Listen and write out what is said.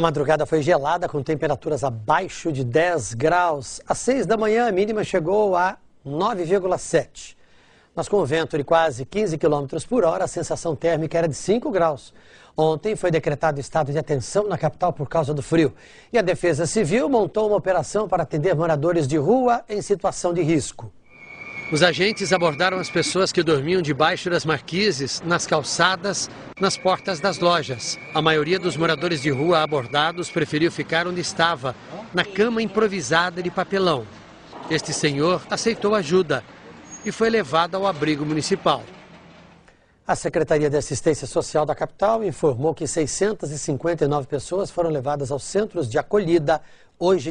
A madrugada foi gelada, com temperaturas abaixo de 10 graus. Às 6 da manhã, a mínima chegou a 9,7. Mas com o vento de quase 15 km por hora, a sensação térmica era de 5 graus. Ontem foi decretado estado de atenção na capital por causa do frio. E a Defesa Civil montou uma operação para atender moradores de rua em situação de risco. Os agentes abordaram as pessoas que dormiam debaixo das marquises, nas calçadas, nas portas das lojas. A maioria dos moradores de rua abordados preferiu ficar onde estava, na cama improvisada de papelão. Este senhor aceitou ajuda e foi levado ao abrigo municipal. A Secretaria de Assistência Social da capital informou que 659 pessoas foram levadas aos centros de acolhida hoje.